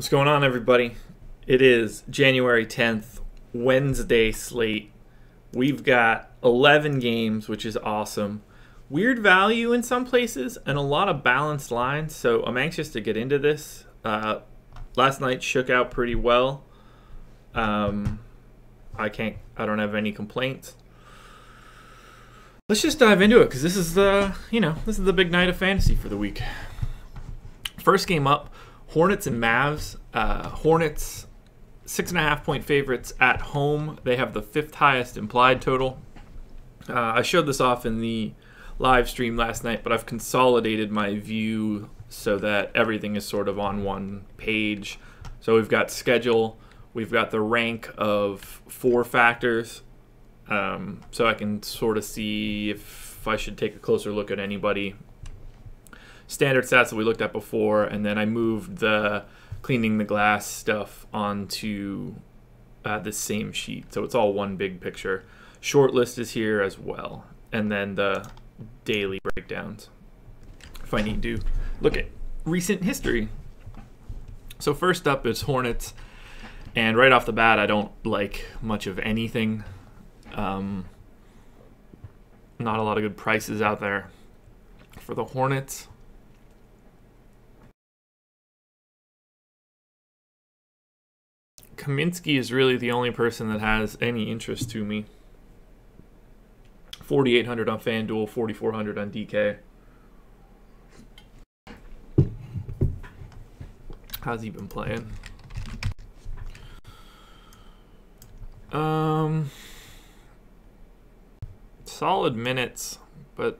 What's going on, everybody? It is January 10th, Wednesday slate. We've got 11 games, which is awesome. Weird value in some places and a lot of balanced lines, so I'm anxious to get into this. Uh, last night shook out pretty well. Um, I can't, I don't have any complaints. Let's just dive into it because this is the, you know, this is the big night of fantasy for the week. First game up Hornets and Mavs. Uh, Hornets, six and a half point favorites at home. They have the fifth highest implied total. Uh, I showed this off in the live stream last night, but I've consolidated my view so that everything is sort of on one page. So we've got schedule, we've got the rank of four factors. Um, so I can sort of see if I should take a closer look at anybody standard stats that we looked at before, and then I moved the cleaning the glass stuff onto uh, the same sheet. So it's all one big picture. Short list is here as well, and then the daily breakdowns if I need to look at recent history. So first up is Hornets, and right off the bat, I don't like much of anything. Um, not a lot of good prices out there for the Hornets. Kaminsky is really the only person that has any interest to me. 4,800 on FanDuel, 4,400 on DK. How's he been playing? Um, solid minutes, but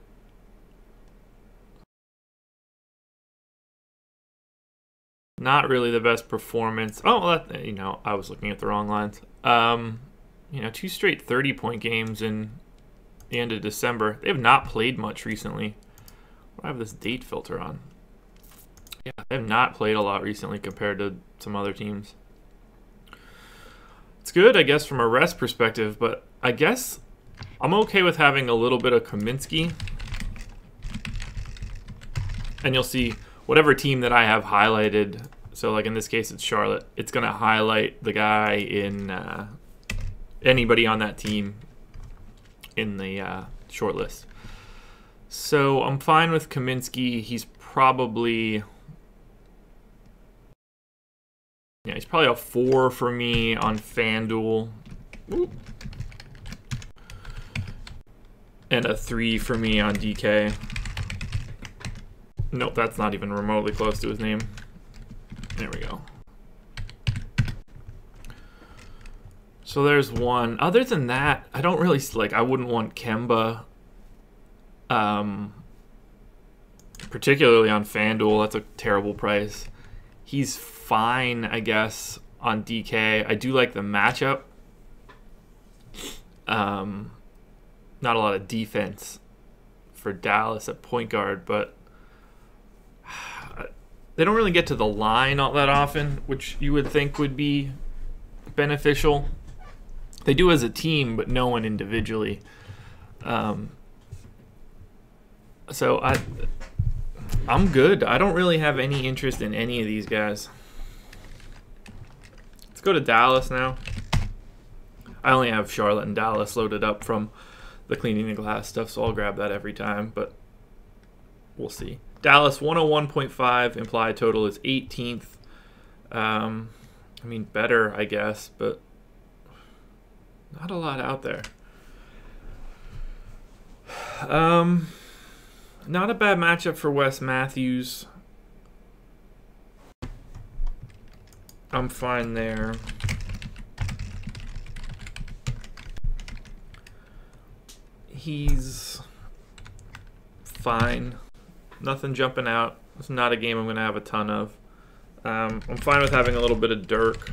not really the best performance. Oh, that, you know, I was looking at the wrong lines. Um, you know, two straight 30 point games in the end of December. They have not played much recently. I have this date filter on. Yeah, they have not played a lot recently compared to some other teams. It's good, I guess, from a rest perspective, but I guess I'm okay with having a little bit of Kaminsky. And you'll see whatever team that I have highlighted, so like in this case it's Charlotte, it's going to highlight the guy in uh, anybody on that team in the uh, short list. So I'm fine with Kaminsky. He's probably yeah, he's probably a four for me on FanDuel. And a three for me on DK. Nope, that's not even remotely close to his name. There we go. So there's one. Other than that, I don't really like. I wouldn't want Kemba. Um, particularly on FanDuel, that's a terrible price. He's fine, I guess, on DK. I do like the matchup. Um, not a lot of defense for Dallas at point guard, but they don't really get to the line all that often, which you would think would be beneficial. They do as a team, but no one individually. Um, so I, I'm good. I don't really have any interest in any of these guys. Let's go to Dallas now. I only have Charlotte and Dallas loaded up from the cleaning the glass stuff, so I'll grab that every time, but we'll see. Dallas 101.5 implied total is 18th. Um, I mean, better, I guess, but not a lot out there. Um, not a bad matchup for Wes Matthews. I'm fine there. He's fine. Nothing jumping out. It's not a game I'm going to have a ton of. Um, I'm fine with having a little bit of Dirk.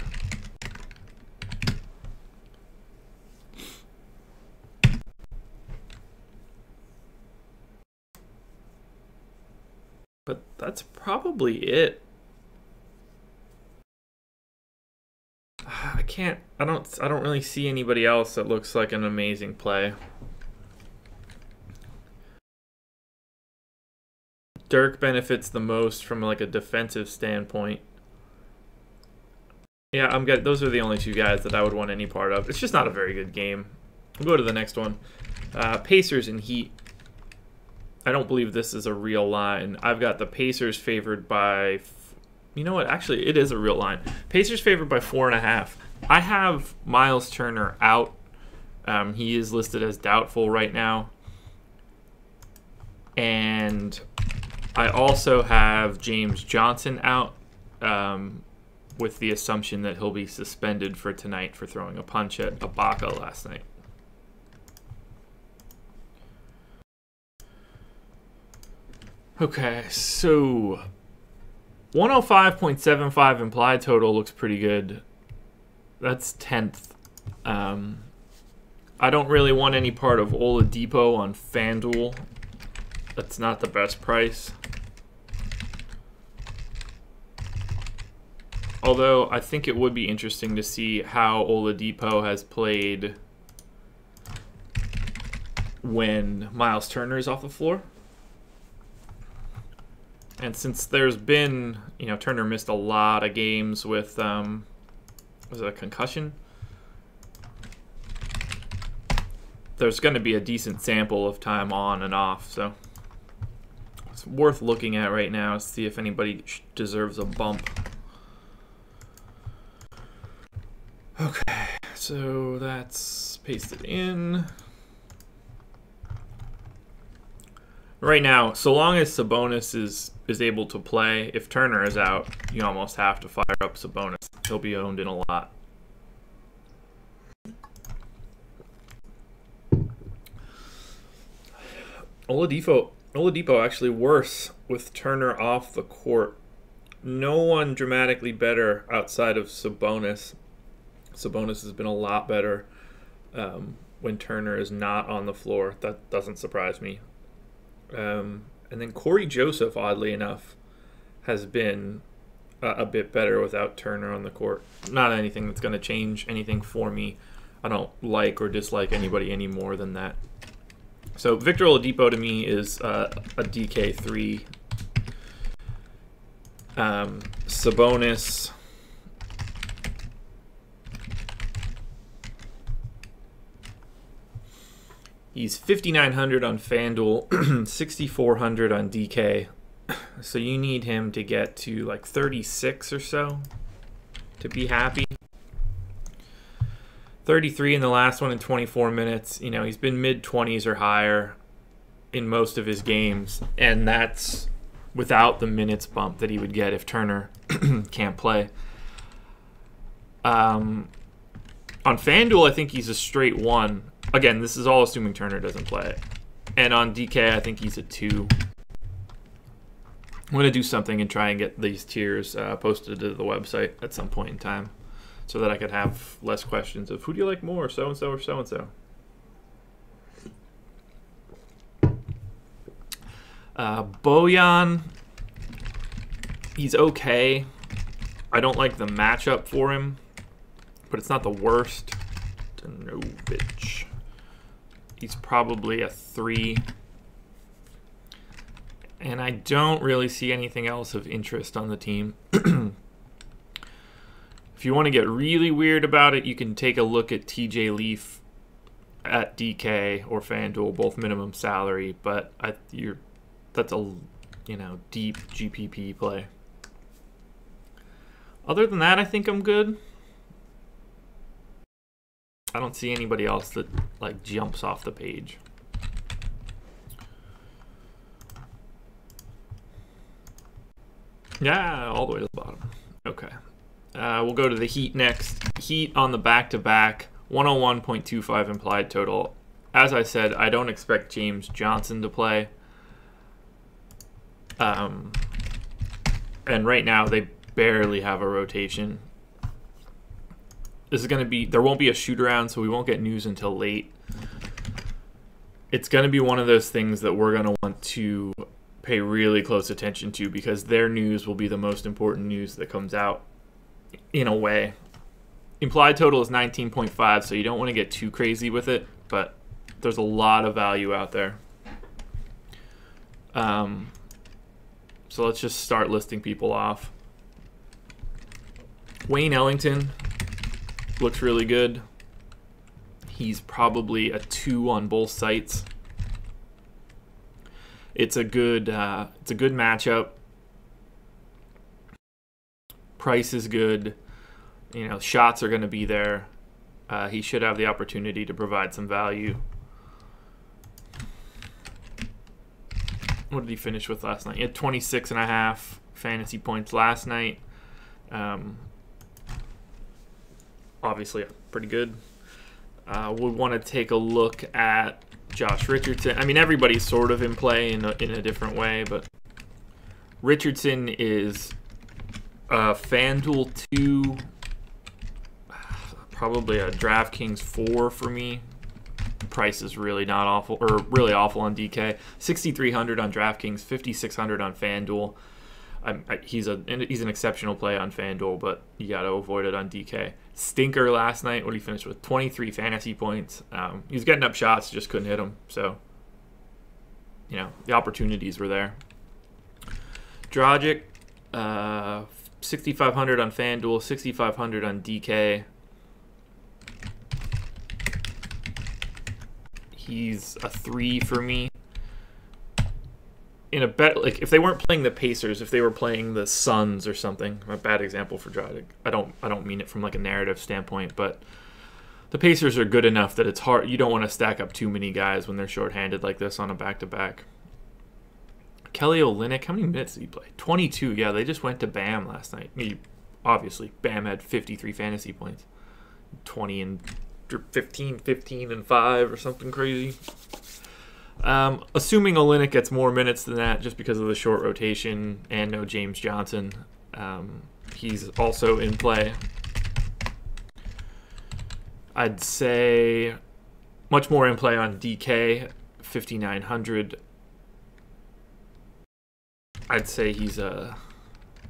But that's probably it. I can't I don't I don't really see anybody else that looks like an amazing play. Dirk benefits the most from like a defensive standpoint. Yeah, I'm good. Those are the only two guys that I would want any part of. It's just not a very good game. We'll go to the next one. Uh, Pacers and Heat. I don't believe this is a real line. I've got the Pacers favored by. You know what? Actually, it is a real line. Pacers favored by four and a half. I have Miles Turner out. Um, he is listed as doubtful right now. And I also have James Johnson out um, with the assumption that he'll be suspended for tonight for throwing a punch at Ibaka last night. Okay, so 105.75 implied total looks pretty good. That's 10th. Um, I don't really want any part of Oladipo on FanDuel. That's not the best price. Although I think it would be interesting to see how Oladipo has played when Miles Turner is off the floor. And since there's been, you know, Turner missed a lot of games with, um, was it a concussion? There's going to be a decent sample of time on and off, so it's worth looking at right now to see if anybody deserves a bump. Okay, so that's pasted in. Right now, so long as Sabonis is is able to play, if Turner is out, you almost have to fire up Sabonis. He'll be owned in a lot. Oladipo, Oladipo actually worse with Turner off the court. No one dramatically better outside of Sabonis. Sabonis has been a lot better um, when Turner is not on the floor. That doesn't surprise me. Um, and then Cory Joseph, oddly enough, has been a, a bit better without Turner on the court. Not anything that's going to change anything for me. I don't like or dislike anybody any more than that. So Victor Oladipo to me is uh, a DK3. Um, Sabonis He's 5,900 on FanDuel, 6,400 on DK. So you need him to get to like 36 or so to be happy. 33 in the last one in 24 minutes. You know, he's been mid 20s or higher in most of his games, and that's without the minutes bump that he would get if Turner can't play. Um, on FanDuel, I think he's a straight one Again, this is all assuming Turner doesn't play. And on DK, I think he's a two. I'm going to do something and try and get these tiers uh, posted to the website at some point in time so that I could have less questions of who do you like more, so and so or so and so. Bojan, he's okay. I don't like the matchup for him, but it's not the worst. Danovich. He's probably a three. And I don't really see anything else of interest on the team. if you want to get really weird about it, you can take a look at TJ Leaf at DK or FanDuel, both minimum salary, but I, you're that's a you know deep GPP play. Other than that, I think I'm good. I don't see anybody else that like jumps off the page. Yeah, all the way to the bottom. Okay. Uh, we'll go to the Heat next. Heat on the back-to-back, 101.25 implied total. As I said, I don't expect James Johnson to play. Um, and right now, they barely have a rotation this is going to be there won't be a shoot around so we won't get news until late it's going to be one of those things that we're going to want to pay really close attention to because their news will be the most important news that comes out in a way implied total is 19.5 so you don't want to get too crazy with it but there's a lot of value out there um, so let's just start listing people off Wayne Ellington looks really good. He's probably a two on both sites. It's a good uh, it's a good matchup. Price is good. You know, shots are going to be there. Uh, he should have the opportunity to provide some value. What did he finish with last night? He had 26 and a half fantasy points last night. Um, obviously, pretty good. Uh, we want to take a look at Josh Richardson. I mean, everybody's sort of in play in a, in a different way, but Richardson is a FanDuel 2, probably a DraftKings 4 for me. Price is really not awful, or really awful on DK. 6,300 on DraftKings, 5,600 on FanDuel. I, he's a he's an exceptional play on FanDuel, but you got to avoid it on DK. Stinker last night. What he finished with 23 fantasy points. Um, he was getting up shots, just couldn't hit them. So, you know, the opportunities were there. Dragic, uh, 6,500 on FanDuel, 6,500 on DK. He's a three for me in a bet like if they weren't playing the Pacers, if they were playing the Suns or something, a bad example for Dragic. I don't I don't mean it from like a narrative standpoint, but the Pacers are good enough that it's hard. You don't want to stack up too many guys when they're shorthanded like this on a back to back. Kelly Olynyk, how many minutes did he play? 22. Yeah, they just went to Bam last night. Obviously, Bam had 53 fantasy points. 20 and 15, 15 and 5 or something crazy. Um, assuming Olynyk gets more minutes than that just because of the short rotation and no James Johnson, um, he's also in play. I'd say much more in play on DK, 5,900. I'd say he's a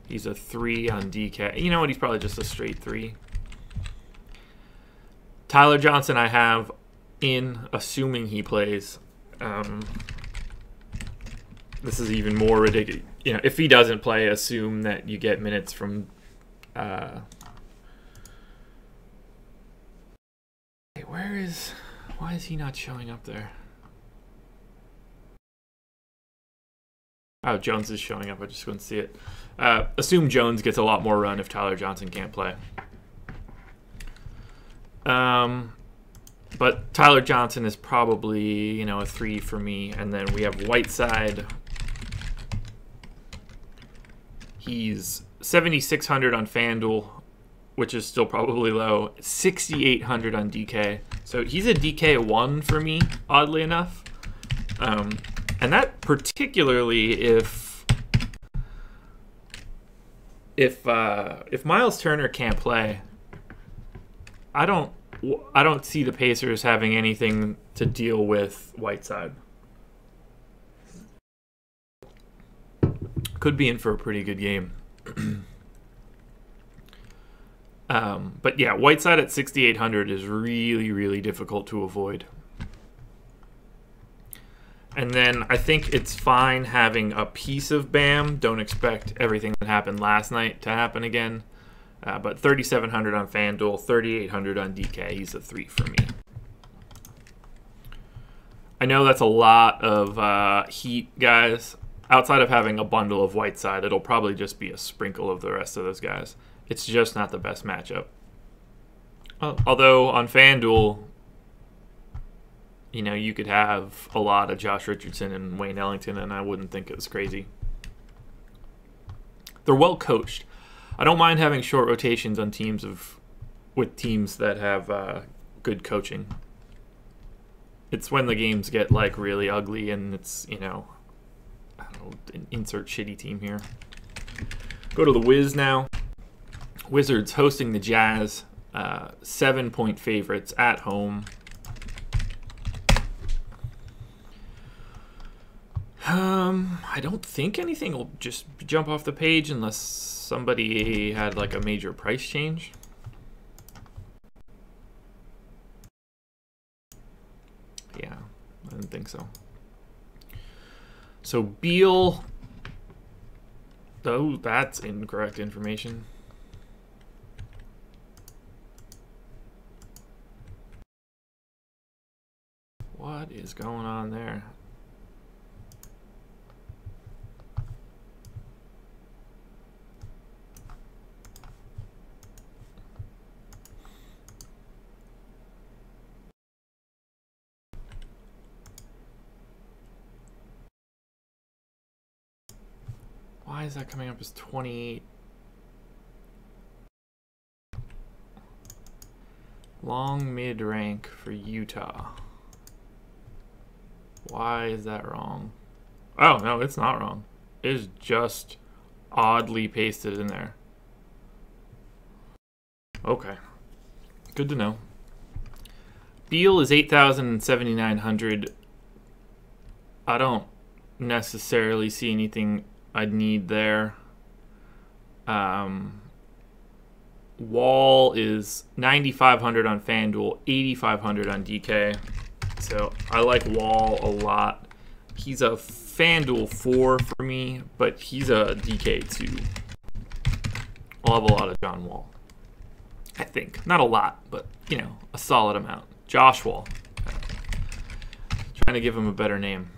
he's a three on DK. You know what? He's probably just a straight three. Tyler Johnson, I have in, assuming he plays. Um, this is even more ridiculous. You know, if he doesn't play, assume that you get minutes from. Uh, where is? Why is he not showing up there? Oh, Jones is showing up. I just couldn't see it. Uh, assume Jones gets a lot more run if Tyler Johnson can't play. Um, but Tyler Johnson is probably, you know, a three for me. And then we have Whiteside. He's 7,600 on FanDuel, which is still probably low. 6,800 on DK. So he's a DK one for me, oddly enough. Um, and that particularly if if uh, if Miles Turner can't play, I don't I don't see the Pacers having anything to deal with Whiteside. Could be in for a pretty good game. um, but yeah, Whiteside at 6,800 is really, really difficult to avoid. And then I think it's fine having a piece of BAM. Don't expect everything that happened last night to happen again. Uh, but 3,700 on FanDuel, 3,800 on DK. He's a three for me. I know that's a lot of uh, heat, guys. Outside of having a bundle of Whiteside, it'll probably just be a sprinkle of the rest of those guys. It's just not the best matchup. Although on FanDuel, you know, you could have a lot of Josh Richardson and Wayne Ellington, and I wouldn't think it was crazy. They're well coached. I don't mind having short rotations on teams of with teams that have uh, good coaching. It's when the games get like really ugly and it's you know, know, insert shitty team here. Go to the Wiz now. Wizards hosting the Jazz, uh, seven point favorites at home. Um, I don't think anything will just jump off the page unless somebody had like a major price change. Yeah, I didn't think so. So Beal, oh, that's incorrect information. What is going on there? Is that coming up as 28? Long mid rank for Utah. Why is that wrong? Oh, no, it's not wrong. It is just oddly pasted in there. Okay. Good to know. Beal is 8,7900. I don't necessarily see anything I'd need there. Um, Wall is 9,500 on FanDuel, 8,500 on DK. So I like Wall a lot. He's a FanDuel 4 for me, but he's a DK 2. I'll have a lot of John Wall. I think. Not a lot, but, you know, a solid amount. Josh Wall. Trying to give him a better name.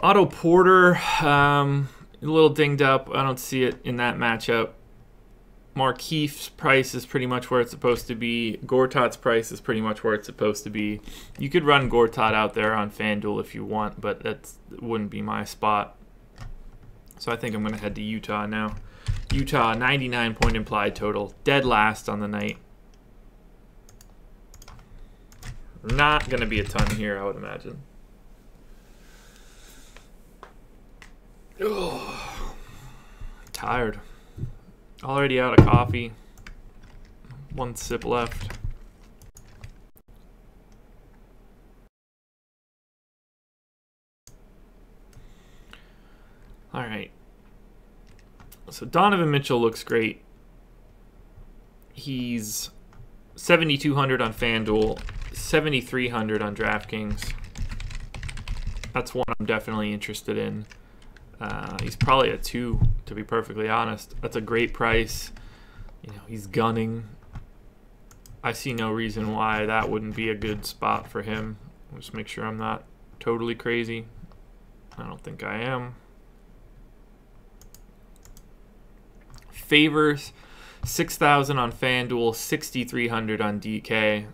Otto Porter, um, a little dinged up. I don't see it in that matchup. Markieff's price is pretty much where it's supposed to be. Gortat's price is pretty much where it's supposed to be. You could run Gortat out there on FanDuel if you want, but that wouldn't be my spot. So I think I'm going to head to Utah now. Utah, 99 point implied total. Dead last on the night. Not going to be a ton here, I would imagine. Oh, tired. Already out of coffee. One sip left. All right. So Donovan Mitchell looks great. He's 7,200 on FanDuel, 7,300 on DraftKings. That's one I'm definitely interested in. Uh, he's probably a two, to be perfectly honest. That's a great price. You know, he's gunning. I see no reason why that wouldn't be a good spot for him. Just make sure I'm not totally crazy. I don't think I am. Favors 6,000 on FanDuel, 6,300 on DK.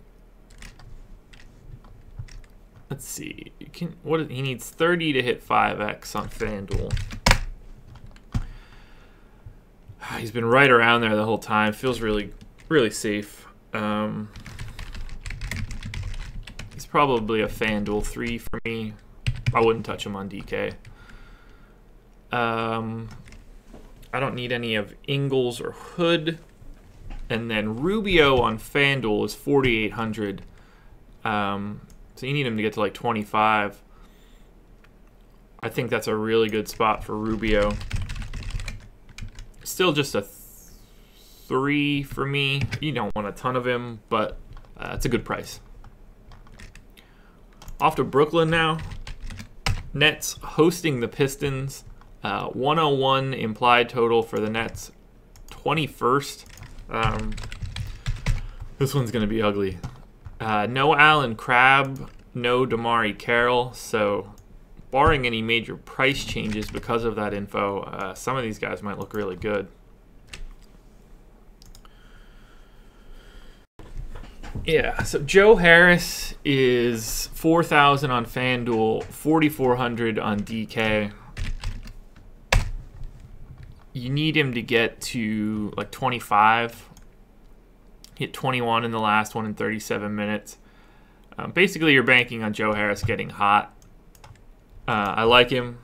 Let's see. You can what he needs 30 to hit 5x on FanDuel. He's been right around there the whole time. Feels really really safe. Um, he's probably a FanDuel 3 for me. I wouldn't touch him on DK. Um, I don't need any of Ingles or Hood. And then Rubio on FanDuel is 4,800. Um, so you need him to get to like 25. I think that's a really good spot for Rubio. Still just a th three for me. You don't want a ton of him, but uh, it's a good price. Off to Brooklyn now. Nets hosting the Pistons. Uh, 101 implied total for the Nets. 21st. Um, this one's going to be ugly. Uh, no Allen Crabbe, no DeMarre Carroll. So, barring any major price changes because of that info, uh, some of these guys might look really good. Yeah, so Joe Harris is 4,000 on FanDuel, 4,400 on DK. You need him to get to like 25 hit 21 in the last one in 37 minutes. Um, basically, you're banking on Joe Harris getting hot. Uh, I like him,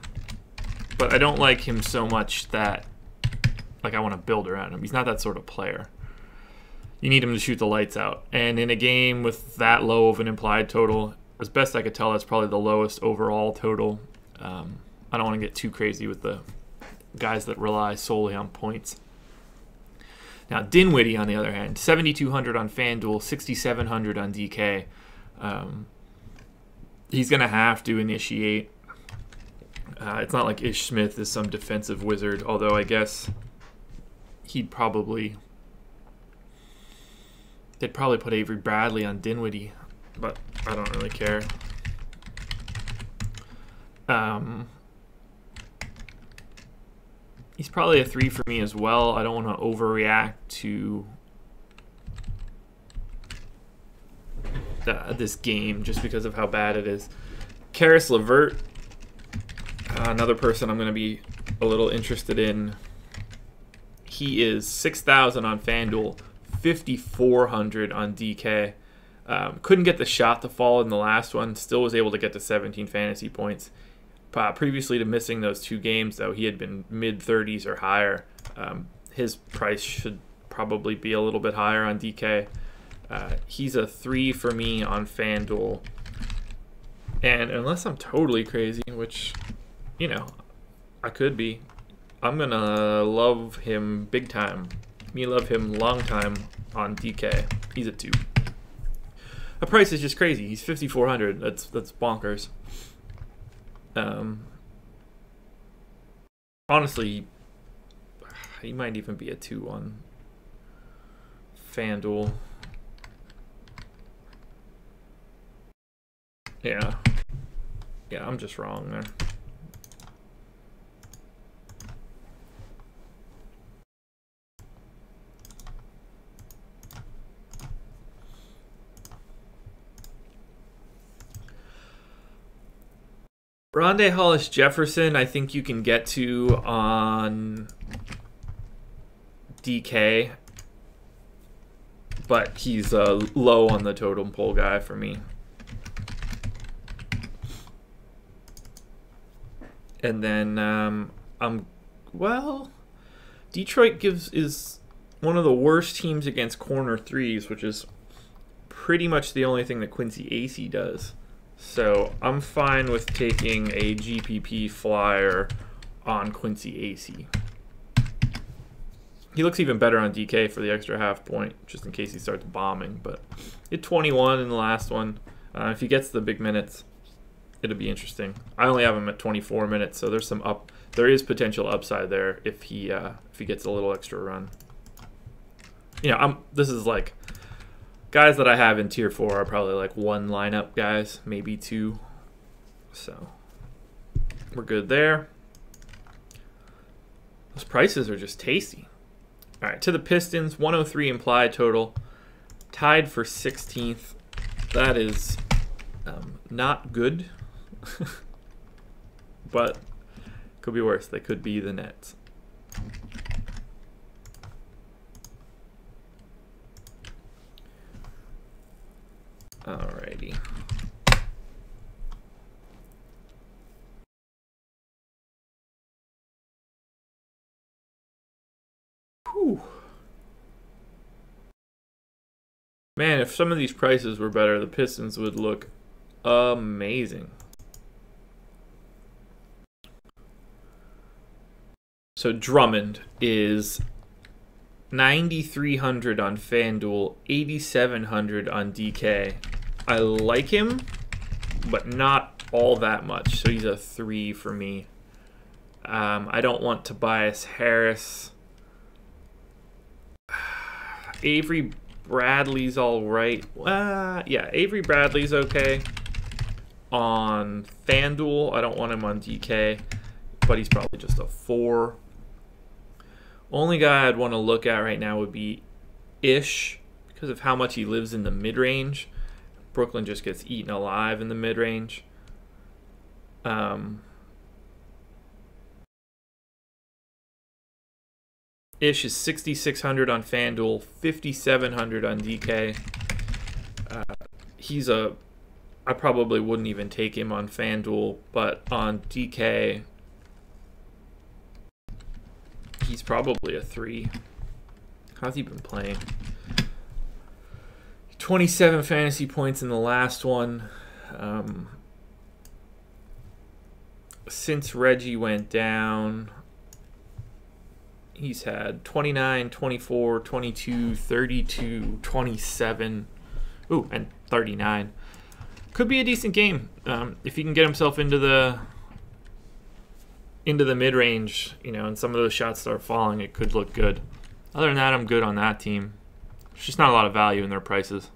but I don't like him so much that like I want to build around him. He's not that sort of player. You need him to shoot the lights out. And in a game with that low of an implied total, as best I could tell, that's probably the lowest overall total. Um, I don't want to get too crazy with the guys that rely solely on points. Now, Dinwiddie, on the other hand, 7,200 on FanDuel, 6,700 on DK. Um, he's going to have to initiate. Uh, it's not like Ish Smith is some defensive wizard, although I guess he'd probably. They'd probably put Avery Bradley on Dinwiddie, but I don't really care. Um, he's probably a three for me as well. I don't want to overreact to uh, this game just because of how bad it is. Caris LeVert, uh, another person I'm going to be a little interested in. He is 6,000 on FanDuel, 5,400 on DK. Um, couldn't get the shot to fall in the last one. Still was able to get to 17 fantasy points. Uh, previously to missing those two games, though, he had been mid 30s or higher. Um, his price should probably be a little bit higher on DK. Uh, he's a three for me on FanDuel. And unless I'm totally crazy, which, you know, I could be, I'm going to love him big time. Me love him long time on DK. He's a two. The price is just crazy. He's 5400 That's that's bonkers. Um, honestly, he might even be a 2 on FanDuel. Yeah. Yeah, I'm just wrong there. Rondae Hollis Jefferson, I think you can get to on DK, but he's uh, low on the totem pole guy for me. And then um, I'm well. Detroit gives is one of the worst teams against corner threes, which is pretty much the only thing that Quincy Acy does. So I'm fine with taking a GPP flyer on Quincy Acy. He looks even better on DK for the extra half point, just in case he starts bombing. But hit 21 in the last one. Uh, if he gets the big minutes, it'll be interesting. I only have him at 24 minutes, so there's some up. There is potential upside there if he uh, if he gets a little extra run. You know, I'm. This is like guys that I have in tier four are probably like one lineup guys, maybe two. So we're good there. Those prices are just tasty. All right, to the Pistons, 103 implied total, tied for 16th. That is um, not good. but could be worse. They could be the Nets. Alrighty. Whew. Man, if some of these prices were better, the Pistons would look amazing. So Drummond is 9,300 on FanDuel, 8,700 on DK. I like him, but not all that much. So he's a three for me. Um, I don't want Tobias Harris. Avery Bradley's all right. Uh, yeah, Avery Bradley's okay. On FanDuel, I don't want him on DK, but he's probably just a four. Only guy I'd want to look at right now would be Ish because of how much he lives in the mid range. Brooklyn just gets eaten alive in the mid range. Um, Ish is 6,600 on FanDuel, 5,700 on DK. Uh, he's a. I probably wouldn't even take him on FanDuel, but on DK, He's probably a three. How's he been playing? 27 fantasy points in the last one. Um, since Reggie went down, he's had 29, 24, 22, 32, 27, ooh, and 39. Could be a decent game um, if he can get himself into the into the mid range, you know, and some of those shots start falling, it could look good. Other than that, I'm good on that team. There's just not a lot of value in their prices.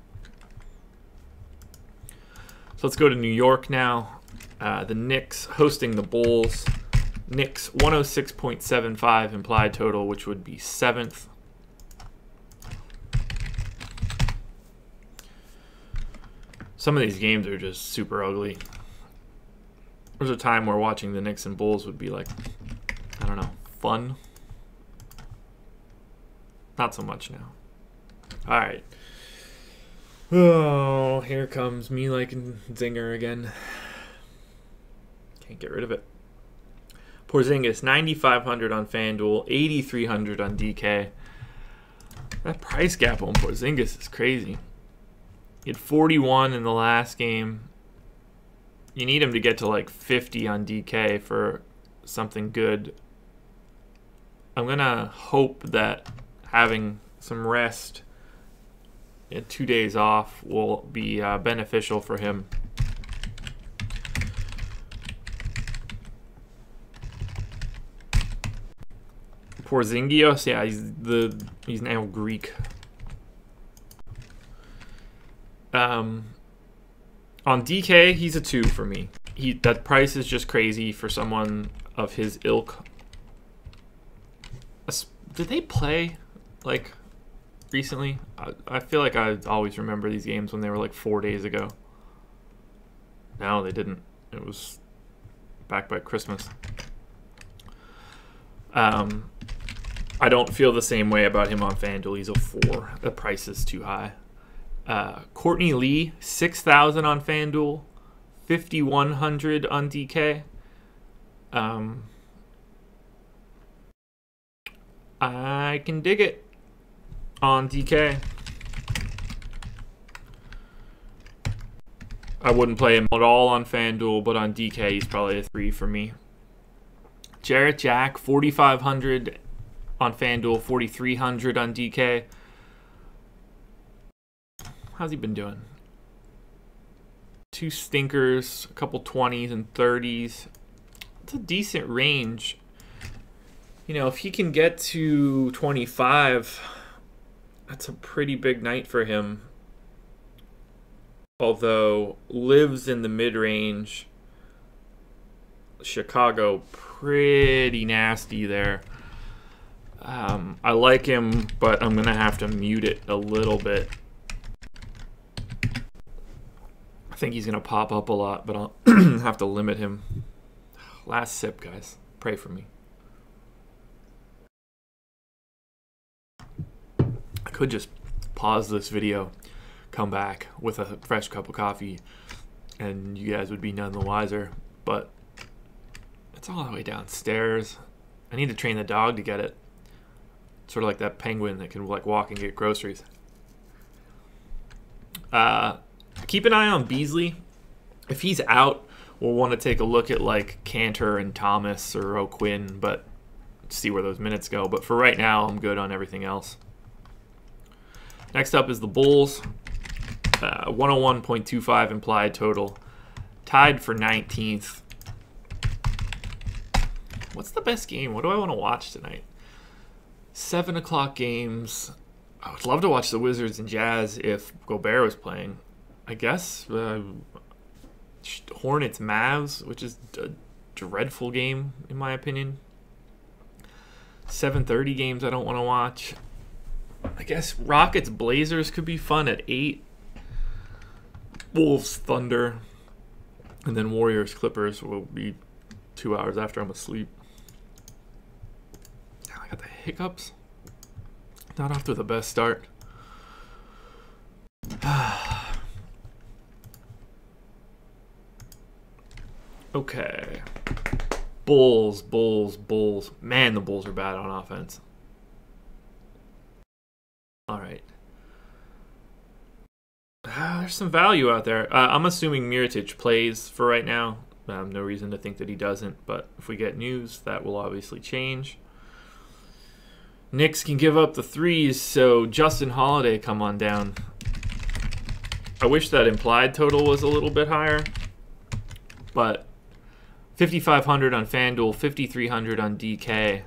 So let's go to New York now. Uh, the Knicks hosting the Bulls. Knicks 106.75 implied total, which would be seventh. Some of these games are just super ugly. There's a time where watching the Knicks and Bulls would be like, I don't know, fun. Not so much now. All right. Oh, here comes me liking Zinger again. Can't get rid of it. Porzingis, 9,500 on FanDuel, 8,300 on DK. That price gap on Porzingis is crazy. He had 41 in the last game. You need him to get to like 50 on DK for something good. I'm going to hope that having some rest and two days off will be uh, beneficial for him. Porzingis, yeah, he's the he's now Greek. Um, on DK, he's a two for me. He that price is just crazy for someone of his ilk. Did they play like recently? I, I feel like I always remember these games when they were like four days ago. No, they didn't. It was back by Christmas. Um, I don't feel the same way about him on FanDuel. He's a four. The price is too high. Uh, Courtney Lee, 6,000 on FanDuel, 5,100 on DK. Um, I can dig it on DK. I wouldn't play him at all on FanDuel, but on DK, he's probably a three for me. Jarrett Jack, 4,500 on FanDuel, 4,300 on DK. How's he been doing? Two stinkers, a couple 20s and 30s. It's a decent range. You know, if he can get to 25, that's a pretty big night for him. Although lives in the mid range. Chicago pretty nasty there. Um, I like him, but I'm going to have to mute it a little bit. I think he's going to pop up a lot, but I'll have to limit him. Last sip, guys. Pray for me. I could just pause this video, come back with a fresh cup of coffee, and you guys would be none the wiser, but it's all the way downstairs. I need to train the dog to get it. Sort of like that penguin that can like walk and get groceries. Uh, keep an eye on Beasley. If he's out, we'll want to take a look at like Kanter and Thomas or O'Quinn, but see where those minutes go. But for right now, I'm good on everything else. Next up is the Bulls. Uh, 101.25 implied total. Tied for 19th. What's the best game? What do I want to watch tonight? Seven o'clock games. I would love to watch the Wizards and Jazz if Gobert was playing. I guess uh, Hornets Mavs, which is a dreadful game in my opinion. 7:30 games I don't want to watch. I guess Rockets Blazers could be fun at 8. Wolves Thunder and then Warriors Clippers will be 2 hours after I'm asleep. I got the hiccups. Not to the best start. okay. Bulls, Bulls, Bulls. Man, the Bulls are bad on offense. All right. Uh, there's some value out there. Uh, I'm assuming Mirotic plays for right now. Um, no reason to think that he doesn't, but if we get news, that will obviously change. Knicks can give up the threes, so Justin Holiday come on down. I wish that implied total was a little bit higher, but 5,500 on FanDuel, 5,300 on DK.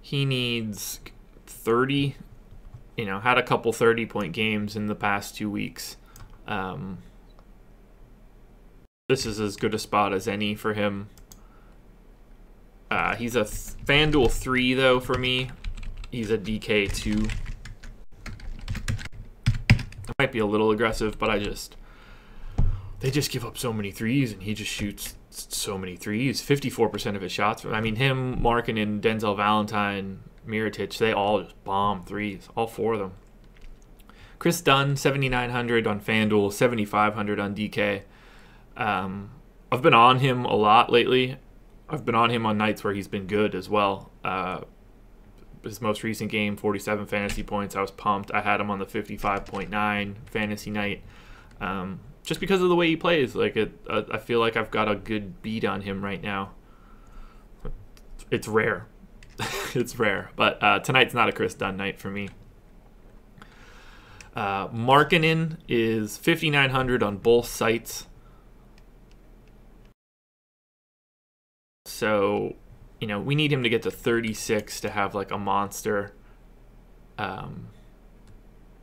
He needs 30 you know, had a couple 30 point games in the past two weeks. Um, this is as good a spot as any for him. Uh, he's a FanDuel 3, though, for me. He's a DK 2. I Might be a little aggressive, but I just. They just give up so many threes, and he just shoots so many threes. 54% of his shots. I mean, him, Markin, and Denzel Valentine, Mirotic, they all just bomb threes. All four of them. Kris Dunn, 7,900 on FanDuel, 7,500 on DK. Um, I've been on him a lot lately. I've been on him on nights where he's been good as well. Uh, his most recent game, 47 fantasy points. I was pumped. I had him on the 55.9 fantasy night. Um, just because of the way he plays. Like it, uh, I feel like I've got a good beat on him right now. It's rare, it's rare, but uh, tonight's not a Kris Dunn night for me. Uh, Markkanen is 5,900 on both sites. So, you know, we need him to get to 36 to have like a monster. Um,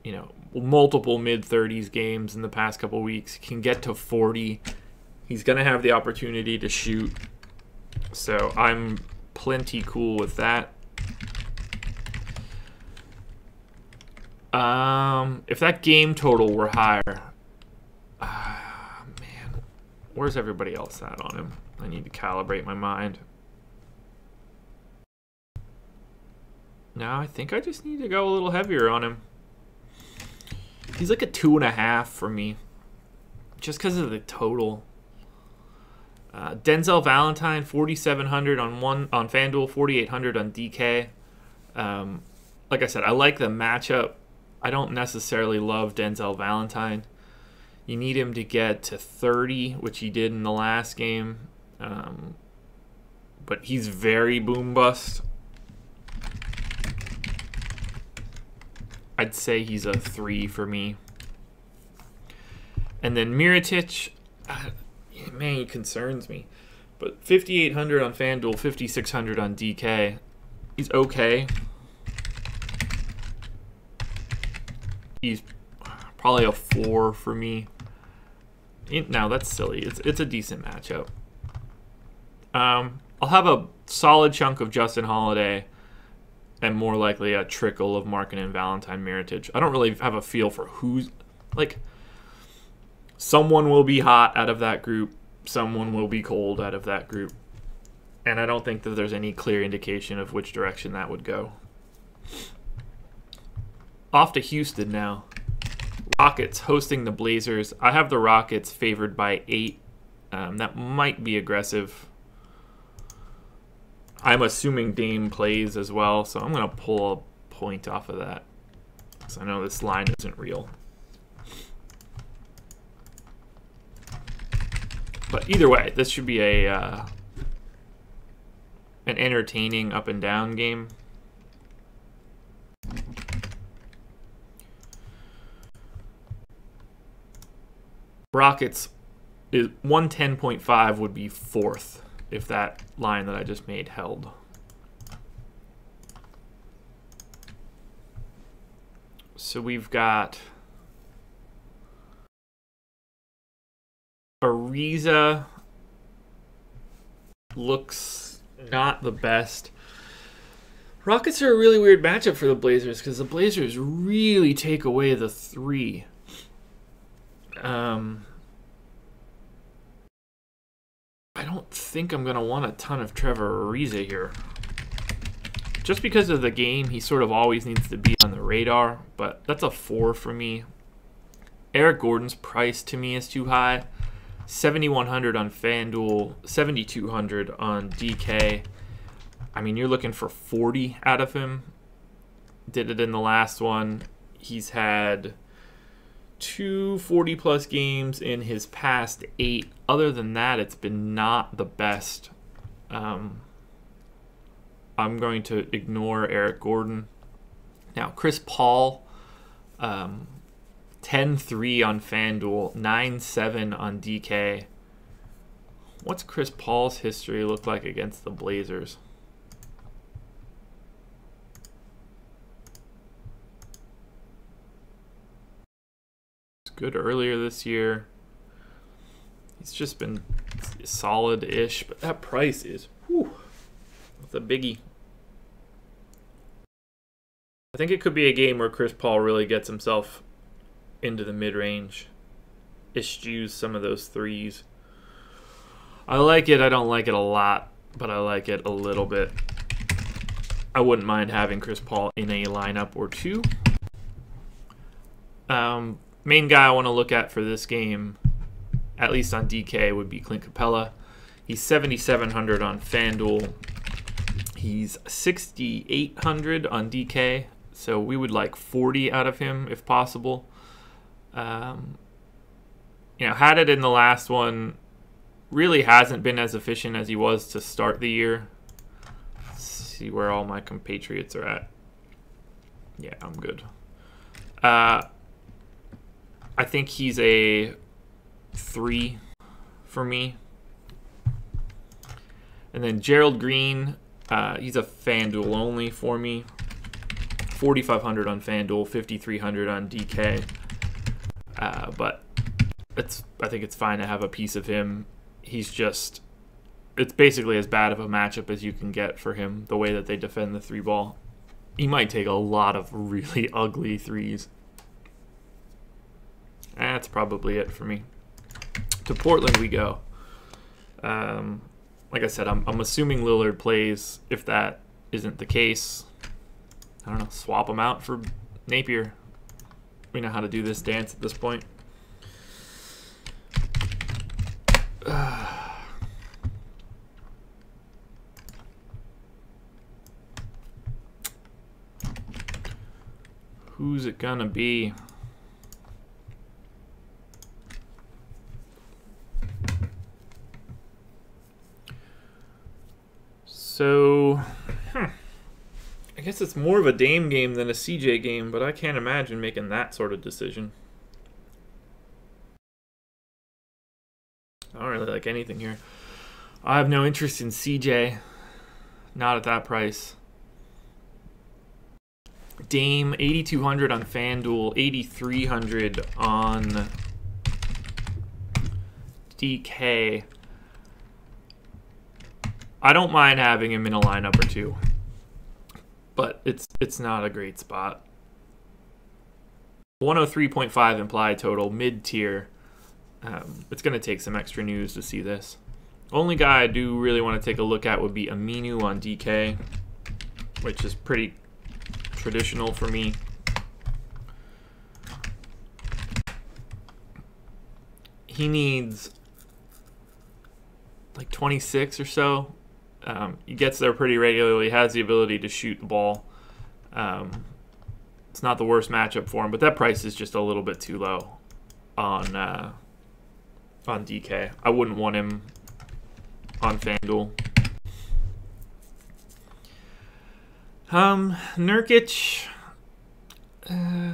you know, multiple mid 30s games in the past couple weeks. Can get to 40. He's going to have the opportunity to shoot. So I'm plenty cool with that. Um, if that game total were higher, uh, man, where's everybody else at on him? I need to calibrate my mind. Now I think I just need to go a little heavier on him. He's like a two and a half for me, just because of the total. Uh, Denzel Valentine, 4,700 on one on FanDuel, 4,800 on DK. Um, like I said, I like the matchup. I don't necessarily love Denzel Valentine. You need him to get to 30, which he did in the last game. Um, but he's very boom bust. I'd say he's a three for me. And then Mirotic, uh, man, he concerns me. But 5,800 on FanDuel, 5,600 on DK. He's okay. He's probably a four for me. Now that's silly. It's it's a decent matchup. Um, I'll have a solid chunk of Justin Holiday and more likely a trickle of Markkanen and Valentine Mirotic. I don't really have a feel for who's like someone will be hot out of that group, someone will be cold out of that group. And I don't think that there's any clear indication of which direction that would go. Off to Houston now. Rockets hosting the Blazers. I have the Rockets favored by eight. Um, that might be aggressive. I'm assuming Dame plays as well, so I'm going to pull a point off of that. Because I know this line isn't real. But either way, this should be a uh, an entertaining up and down game. Rockets is 110.5 would be fourth if that line that I just made held. So we've got Ariza looks not the best. Rockets are a really weird matchup for the Blazers because the Blazers really take away the three. Um, I don't think I'm going to want a ton of Trevor Ariza here. Just because of the game, he sort of always needs to be on the radar, but that's a four for me. Eric Gordon's price to me is too high. 7100 on FanDuel, 7200 on DK. I mean, you're looking for 40 out of him. Did it in the last one. He's had two 40 plus games in his past eight. Other than that, it's been not the best. Um, I'm going to ignore Eric Gordon. Now, Chris Paul, um, 10 3 on FanDuel, 9 7 on DK. What's Chris Paul's history look like against the Blazers? Good earlier this year. He's just been solid-ish, but that price is whew, that's a biggie. I think it could be a game where Chris Paul really gets himself into the mid-range, eschews some of those threes. I like it. I don't like it a lot, but I like it a little bit. I wouldn't mind having Chris Paul in a lineup or two. Um, main guy I want to look at for this game, at least on DK, would be Clint Capela. He's 7,700 on FanDuel. He's 6,800 on DK, so we would like 40 out of him if possible. Um, you know, had it in the last one, really hasn't been as efficient as he was to start the year. Let's see where all my compatriots are at. Yeah, I'm good. Uh, I think he's a three for me. And then Gerald Green, uh, he's a FanDuel only for me. 4,500 on FanDuel, 5,300 on DK. Uh, but it's I think it's fine to have a piece of him. He's just it's basically as bad of a matchup as you can get for him. The way that they defend the three ball, he might take a lot of really ugly threes. That's probably it for me. To Portland we go. Um, like I said, I'm, I'm assuming Lillard plays. If that isn't the case, I don't know, swap him out for Napier. We know how to do this dance at this point. Who's it gonna be? So, hmm. I guess it's more of a Dame game than a CJ game, but I can't imagine making that sort of decision. I don't really like anything here. I have no interest in CJ. Not at that price. Dame, 8,200 on FanDuel, 8,300 on DK. I don't mind having him in a lineup or two, but it's it's not a great spot. 103.5 implied total, mid tier. Um, it's going to take some extra news to see this. Only guy I do really want to take a look at would be Aminu on DK, which is pretty traditional for me. He needs like 26 or so um, he gets there pretty regularly, has the ability to shoot the ball. Um, it's not the worst matchup for him, but that price is just a little bit too low on uh, on DK. I wouldn't want him on FanDuel. Um, Nurkic, uh,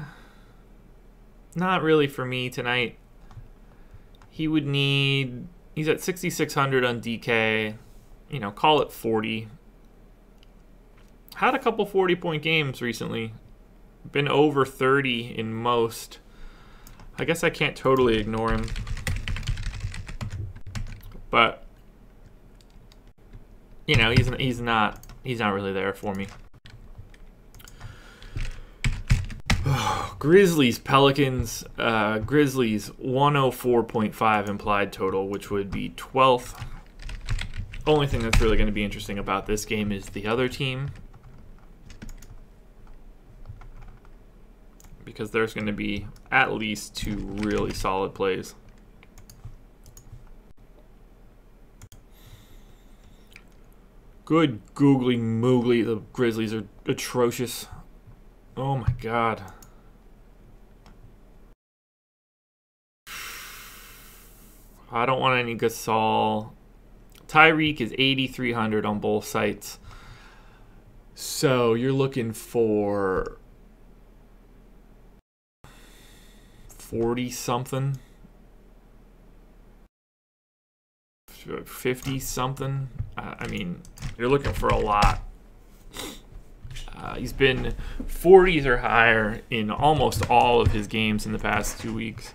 not really for me tonight. He would need. He's at 6,600 on DK you know, call it 40. Had a couple 40 point games recently. Been over 30 in most. I guess I can't totally ignore him. But you know, he's he's not he's not really there for me. Grizzlies, Pelicans, uh, Grizzlies 104.5 implied total, which would be 12th only thing that's really going to be interesting about this game is the other team. Because there's going to be at least two really solid plays. Good googly moogly, the Grizzlies are atrocious. Oh my god. I don't want any Gasol. Tyreke is 8,300 on both sites. So you're looking for 40 something, 50 something. Uh, I mean, you're looking for a lot. Uh, he's been 40s or higher in almost all of his games in the past two weeks.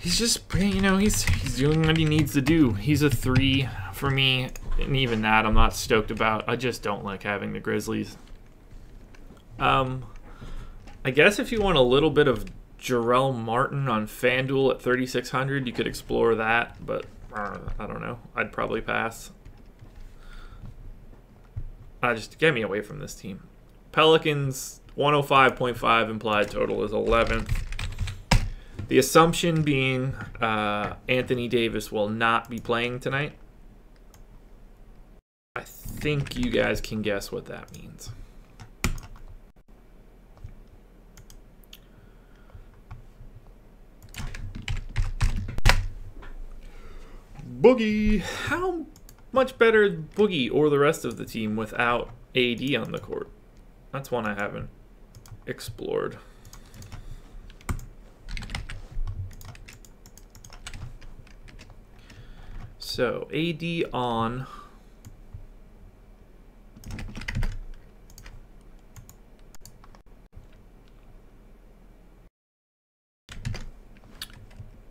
He's just you know he's he's doing what he needs to do. He's a three for me, and even that I'm not stoked about. I just don't like having the Grizzlies. Um, I guess if you want a little bit of Jarell Martin on FanDuel at 3600, you could explore that, but uh, I don't know. I'd probably pass. I just get me away from this team. Pelicans 105.5 implied total is 11th. The assumption being uh, Anthony Davis will not be playing tonight. I think you guys can guess what that means. Boogie. How much better is Boogie or the rest of the team without AD on the court? That's one I haven't explored. So AD on.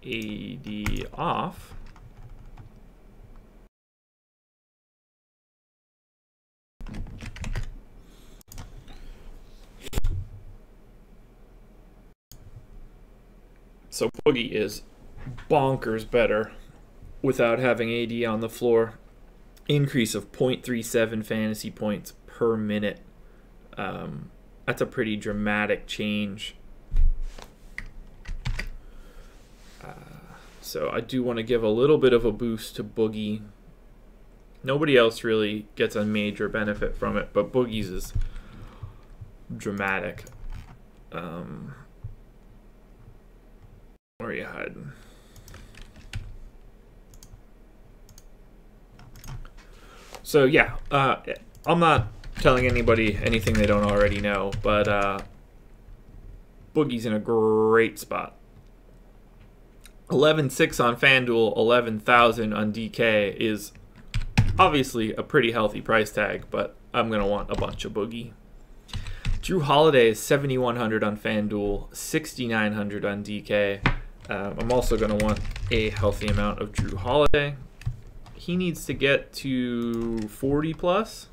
AD off. So Boogie is bonkers better without having AD on the floor. Increase of 0.37 fantasy points per minute. Um, that's a pretty dramatic change. Uh, so I do want to give a little bit of a boost to Boogie. Nobody else really gets a major benefit from it, but Boogie's is dramatic. Um, where are you hiding? So yeah, uh, I'm not telling anybody anything they don't already know, but uh, Boogie's in a great spot. 11.6 on FanDuel, 11,000 on DK is obviously a pretty healthy price tag, but I'm going to want a bunch of Boogie. Jrue Holiday is 7,100 on FanDuel, 6,900 on DK. Um, I'm also going to want a healthy amount of Jrue Holiday he needs to get to 40 plus.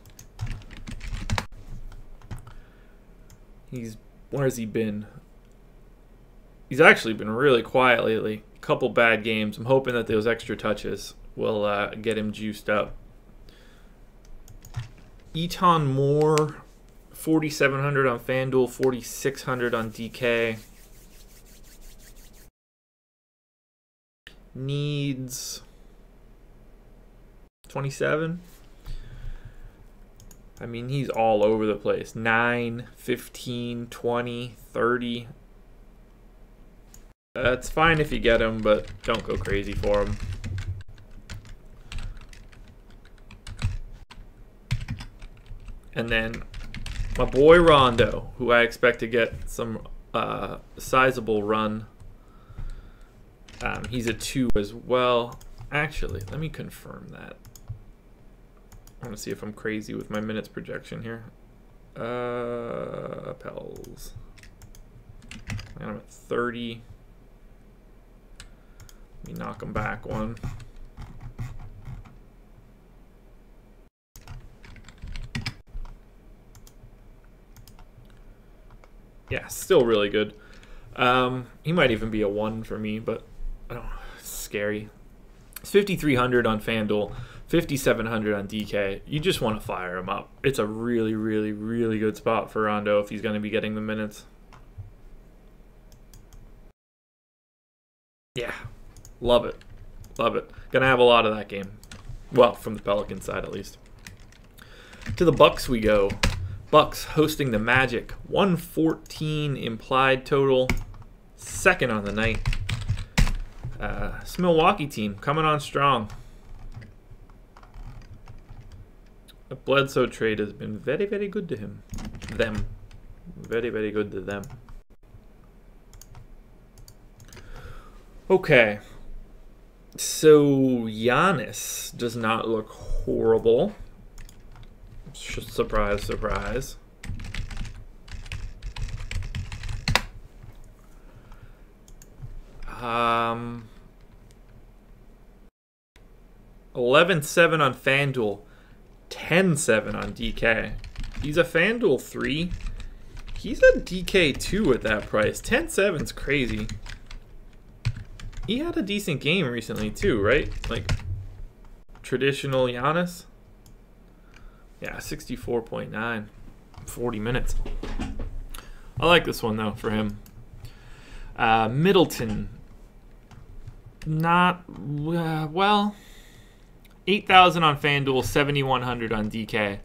He's where's he been? He's actually been really quiet lately. A couple bad games. I'm hoping that those extra touches will uh, get him juiced up. E'Twaun Moore, 4,700 on FanDuel, 4,600 on DK. Needs 27. I mean, he's all over the place. 9, 15, 20, 30. That's fine if you get him, but don't go crazy for him. And then my boy Rondo, who I expect to get some uh, sizable run. Um, he's a 2 as well. Actually, let me confirm that. I want to see if I'm crazy with my minutes projection here. Uh, Pels. I'm at 30. Let me knock them back one. Yeah, still really good. Um, he might even be a one for me, but I don't know. It's scary. It's 5,300 on FanDuel. 5700 on DK. You just want to fire him up. It's a really, really, really good spot for Rondo if he's going to be getting the minutes. Yeah, love it. Love it. Gonna have a lot of that game. Well, from the Pelican side at least. To the Bucks we go. Bucks hosting the Magic. 114 implied total. Second on the night. Uh, this Milwaukee team coming on strong. The Bledsoe trade has been very, very good to him. Them. Very, very good to them. Okay. So Giannis does not look horrible. Surprise, surprise. Um, 11-7 on FanDuel, 10-7 on DK. He's a FanDuel 3. He's a DK 2 at that price. 10-7's crazy. He had a decent game recently too, right? Like traditional Giannis. Yeah, 64.9. 40 minutes. I like this one though for him. Uh, Middleton. Not uh, well. 8,000 on FanDuel, 7,100 on DK.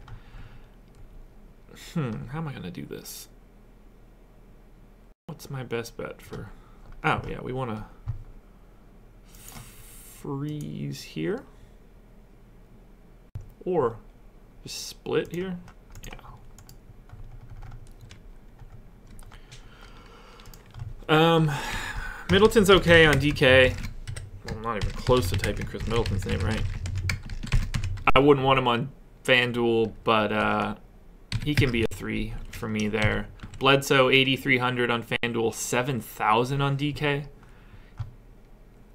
Hmm, how am I going to do this? What's my best bet for... Oh, yeah, we want to freeze here. Or just split here. Yeah. Um, Middleton's okay on DK. I'm not even close to typing Khris Middleton's name right. I wouldn't want him on FanDuel, but uh, he can be a three for me there. Bledsoe, 8,300 on FanDuel, 7,000 on DK.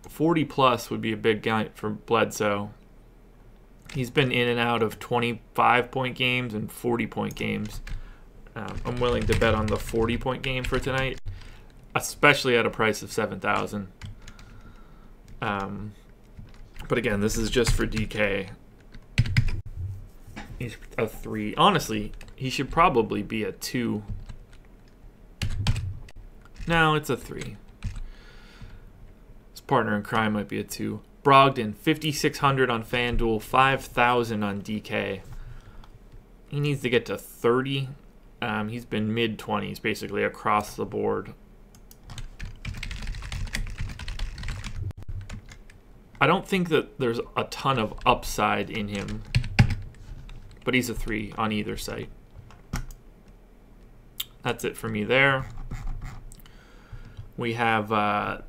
40 plus would be a big guy for Bledsoe. He's been in and out of 25 point games and 40 point games. Um, I'm willing to bet on the 40 point game for tonight, especially at a price of 7,000. Um, but again, this is just for DK. He's a three. Honestly, he should probably be a two. No, it's a three. His partner in crime might be a two. Brogdon, 5,600 on FanDuel, 5,000 on DK. He needs to get to 30. Um, he's been mid 20s basically across the board. I don't think that there's a ton of upside in him but he's a three on either site. That's it for me there. We have uh,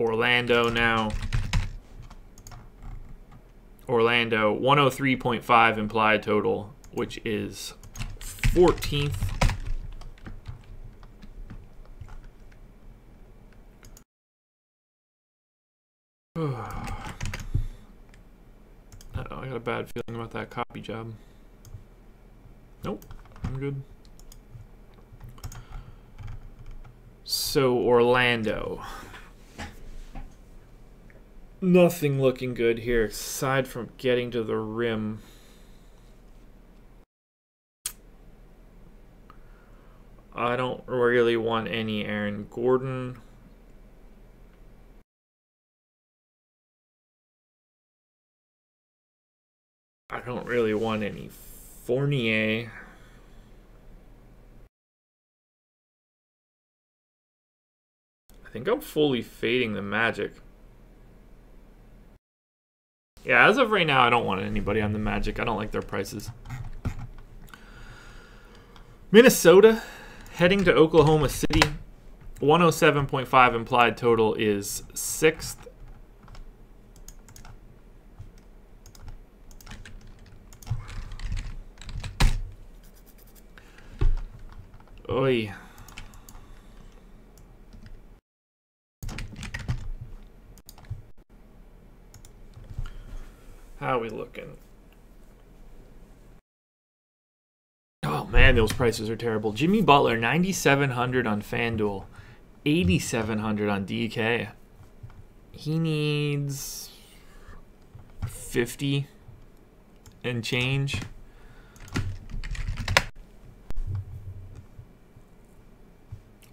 Orlando now. Orlando, 103.5 implied total, which is 14th. Got a bad feeling about that copy job. Nope, I'm good. So, Orlando. Nothing looking good here, aside from getting to the rim. I don't really want any Aaron Gordon. I don't really want any Fournier. I think I'm fully fading the Magic. Yeah, as of right now, I don't want anybody on the Magic. I don't like their prices. Minnesota heading to Oklahoma City. 107.5 implied total is sixth. Oi. How are we looking? Oh man, those prices are terrible. Jimmy Butler, 9,700 on FanDuel, 8,700 on DK. He needs 50 and change.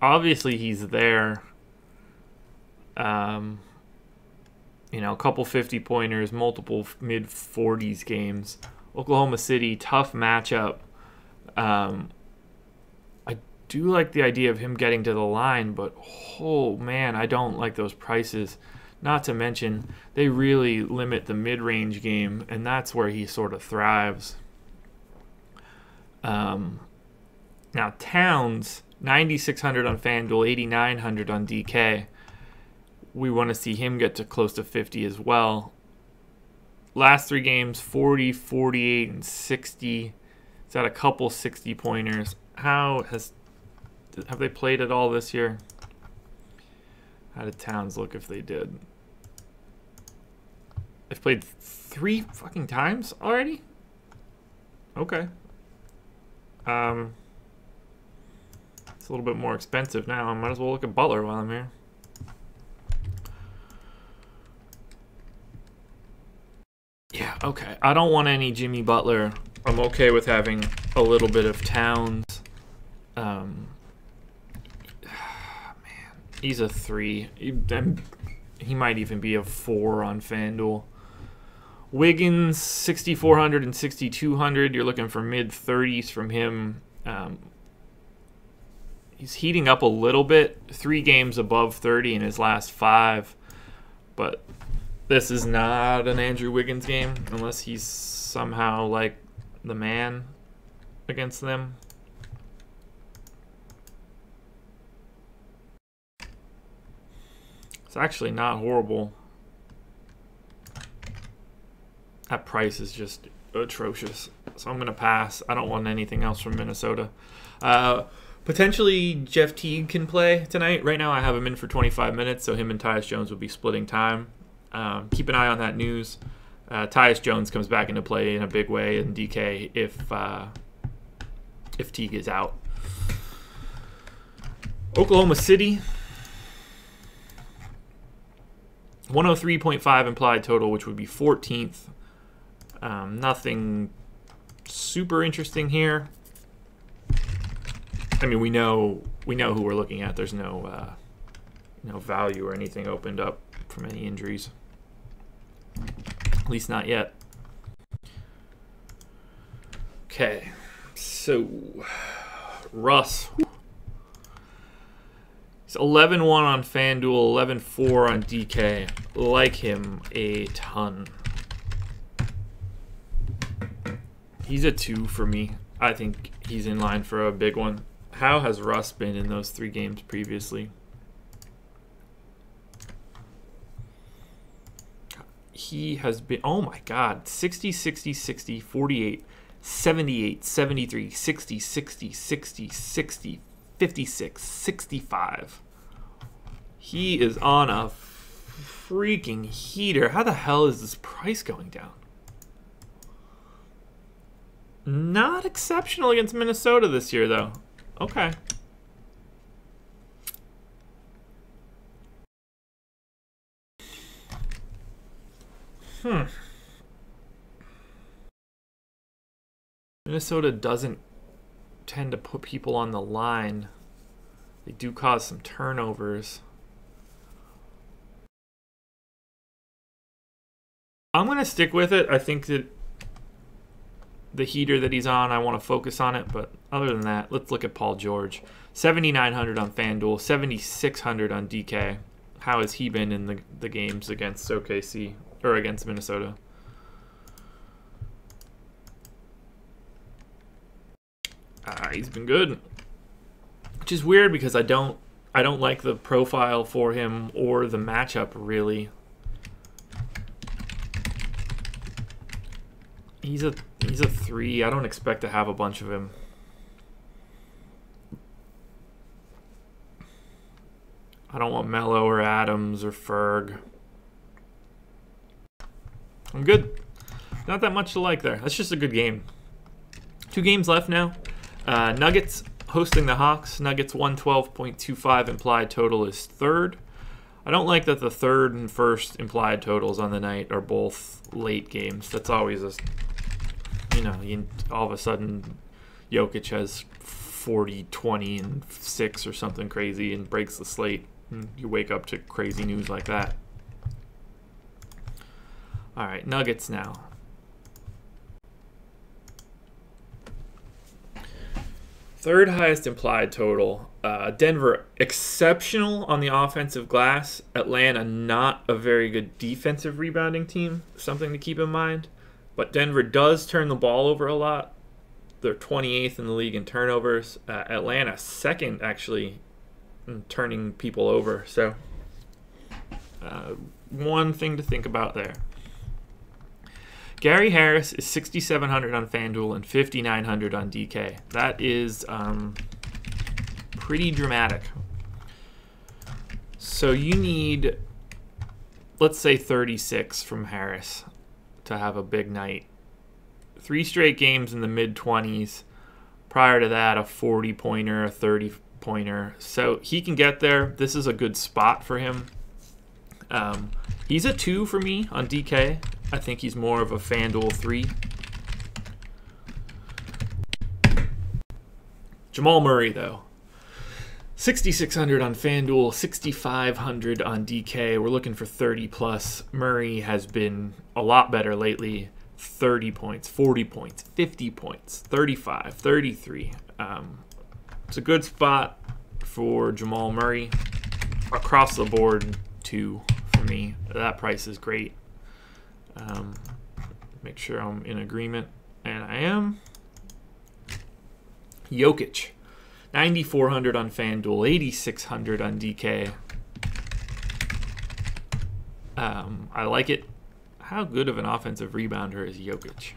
Obviously he's there. Um, you know, a couple 50 pointers, multiple mid 40s games. Oklahoma City, tough matchup. Um, I do like the idea of him getting to the line, but oh man, I don't like those prices. Not to mention, they really limit the mid range game, and that's where he sort of thrives. Um, now, Towns 9,600 on FanDuel, 8,900 on DK. We want to see him get to close to 50 as well. Last three games 40, 48, and 60. He's had a couple 60 pointers. How has have they played at all this year? How did Towns look if they did? They've played three fucking times already? Okay. Um, a little bit more expensive now. I might as well look at Butler while I'm here. Yeah, okay. I don't want any Jimmy Butler. I'm okay with having a little bit of Towns. Um, man, he's a three. He, he might even be a four on FanDuel. Wiggins, 6,400 and 6,200. You're looking for mid 30s from him. Um, he's heating up a little bit. Three games above 30 in his last five. But this is not an Andrew Wiggins game unless he's somehow like the man against them. It's actually not horrible. That price is just atrocious. So I'm going to pass. I don't want anything else from Minnesota. Uh, potentially Jeff Teague can play tonight. Right now I have him in for 25 minutes, so him and Tyus Jones will be splitting time. Um, keep an eye on that news. Uh, Tyus Jones comes back into play in a big way in DK if uh, if Teague is out. Oklahoma City. 103.5 implied total, which would be 14th. Um, nothing super interesting here. I mean, we know we know who we're looking at. There's no uh, no value or anything opened up from any injuries. At least not yet. Okay, so Russ. He's 11 1 on FanDuel, 11 4 on DK. Like him a ton. He's a 2 for me. I think he's in line for a big one. How has Russ been in those three games previously? He has been, oh my God, 60, 60, 60, 48, 78, 73, 60, 60, 60, 60, 56, 65. He is on a freaking heater. How the hell is this price going down? Not exceptional against Minnesota this year, though. Okay. Hmm. Minnesota doesn't tend to put people on the line. They do cause some turnovers. I'm going to stick with it. I think that the heater that he's on, I want to focus on it. But other than that, let's look at Paul George. 7,900 on FanDuel, 7,600 on DK. How has he been in the, the games against OKC or against Minnesota? Uh, he's been good, which is weird because I don't I don't like the profile for him or the matchup really. He's a he's a three. I don't expect to have a bunch of him. I don't want Melo or Adams or Ferg. I'm good. Not that much to like there. That's just a good game. Two games left now. Uh, Nuggets hosting the Hawks. Nuggets 112.25 implied total is third. I don't like that the third and first implied totals on the night are both late games. That's always a, you know, you, all of a sudden Jokic has 40, 20, and 6 or something crazy and breaks the slate. And you wake up to crazy news like that. All right, Nuggets now. Third highest implied total. Uh, Denver exceptional on the offensive glass. Atlanta not a very good defensive rebounding team. Something to keep in mind. But Denver does turn the ball over a lot. They're 28th in the league in turnovers. Uh, Atlanta second actually in turning people over. So uh, one thing to think about there. Gary Harris is 6,700 on FanDuel and 5,900 on DK. That is um, pretty dramatic. So you need, let's say, 36 from Harris to have a big night. Three straight games in the mid 20s. Prior to that, a 40 pointer, a 30 pointer. So he can get there. This is a good spot for him. Um, he's a two for me on DK. I think he's more of a FanDuel three. Jamal Murray, though. 6,600 on FanDuel, 6,500 on DK. We're looking for 30 plus. Murray has been a lot better lately. 30 points, 40 points, 50 points, 35, 33. Um, it's a good spot for Jamal Murray. Across the board, two for me. That price is great. Um, make sure I'm in agreement, and I am. Jokic, 9,400 on FanDuel, 8,600 on DK. Um, I like it. How good of an offensive rebounder is Jokic?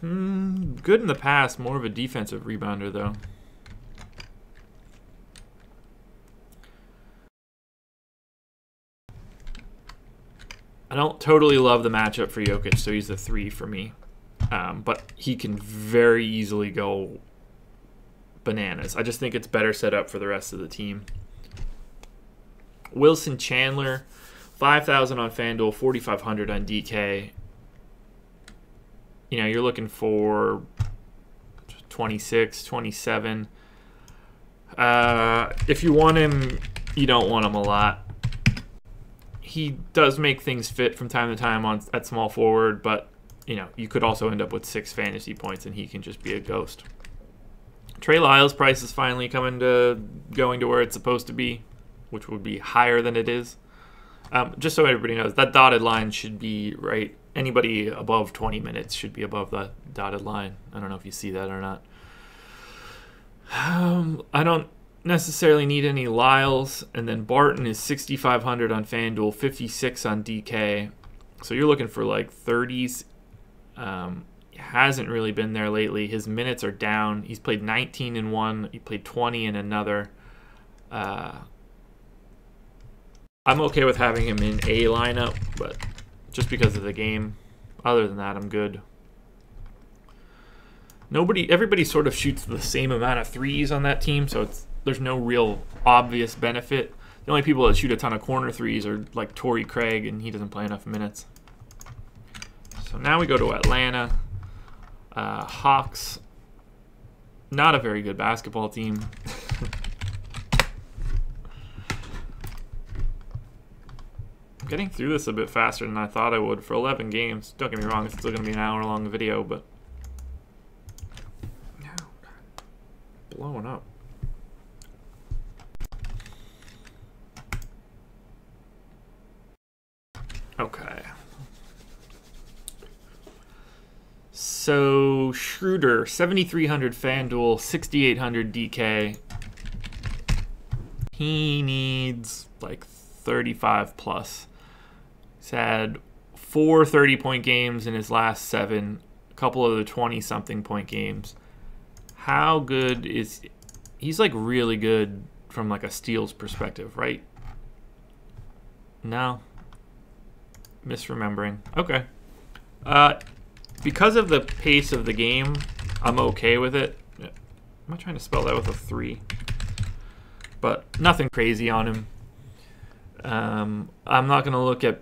Hmm, good in the past, more of a defensive rebounder, though. Don't totally love the matchup for Jokic, so he's the three for me. Um, but he can very easily go bananas. I just think it's better set up for the rest of the team. Wilson Chandler, 5,000 on FanDuel, 4,500 on DK. You know, you're looking for 26, 27. Uh, if you want him, you don't want him a lot he does make things fit from time to time on at small forward, but you know you could also end up with six fantasy points and he can just be a ghost. Trey Lyles' price is finally coming to going to where it's supposed to be, which would be higher than it is. Um, just so everybody knows, that dotted line should be right. Anybody above 20 minutes should be above the dotted line. I don't know if you see that or not. Um, I don't necessarily need any Lyles. And then Barton is 6,500 on FanDuel, 56 on DK. So you're looking for like 30s. Um, hasn't really been there lately. His minutes are down. He's played 19 in one. He played 20 in another. Uh, I'm okay with having him in a lineup, but just because of the game. Other than that, I'm good. Nobody, everybody sort of shoots the same amount of threes on that team, so it's there's no real obvious benefit. The only people that shoot a ton of corner threes are like Torrey Craig, and he doesn't play enough minutes. So now we go to Atlanta. Uh, Hawks, not a very good basketball team. I'm getting through this a bit faster than I thought I would for 11 games. Don't get me wrong, it's still going to be an hour long video, but blowing up. Okay. So Schroeder, 7,300 FanDuel, 6,800 DK. He needs like 35 plus. He's had four 30 point games in his last seven, a couple of the 20 something point games. How good is he's like really good from like a steals perspective, right? No misremembering. Okay. Uh, because of the pace of the game, I'm okay with it. Am I trying to spell that with a three? But nothing crazy on him. Um, I'm not going to look at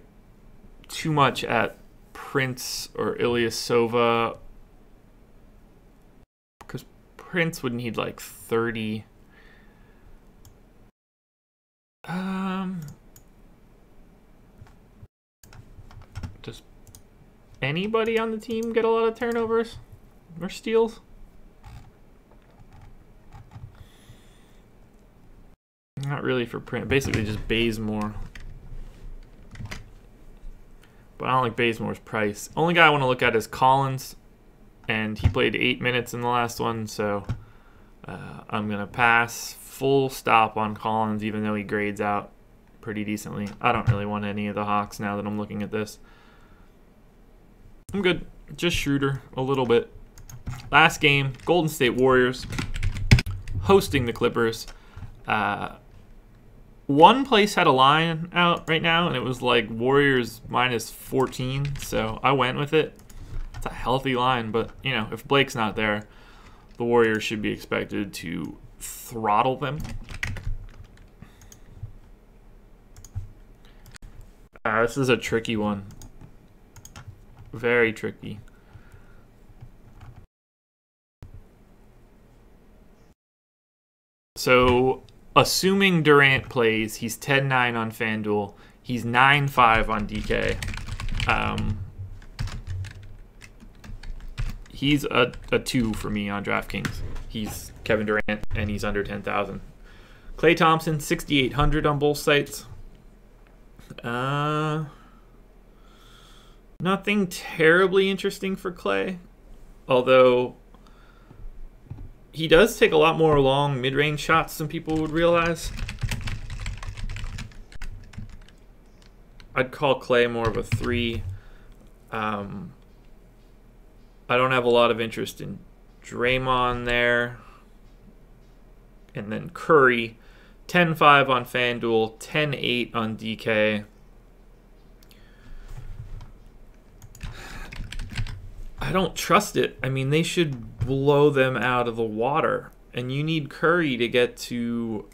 too much at Prince or Ilyasova because Prince would need like 30. Um, Does anybody on the team get a lot of turnovers or steals? Not really for print. Basically just Bazemore. But I don't like Bazemore's price. Only guy I want to look at is Collins. And he played eight minutes in the last one, so uh, I'm going to pass full stop on Collins, even though he grades out pretty decently. I don't really want any of the Hawks now that I'm looking at this. I'm good. Just Schroeder a little bit. last game, Golden State Warriors hosting the Clippers. Uh, one place had a line out right now, and it was like Warriors minus 14, so I went with it. It's a healthy line, but you know, if Blake's not there, the Warriors should be expected to throttle them. Uh, this is a tricky one. Very tricky. So, assuming Durant plays, he's 10 9 on FanDuel. He's 9 5 on DK. Um, he's a, a 2 for me on DraftKings. He's Kevin Durant, and he's under 10,000. Klay Thompson, 6,800 on both sites. Uh, nothing terribly interesting for Klay, Although he does take a lot more long mid-range shots than people would realize. I'd call Klay more of a three. Um, I don't have a lot of interest in Draymond there. And then Curry, 10-5 on FanDuel, 10-8 on DK. I don't trust it. I mean, they should blow them out of the water. And you need Curry to get to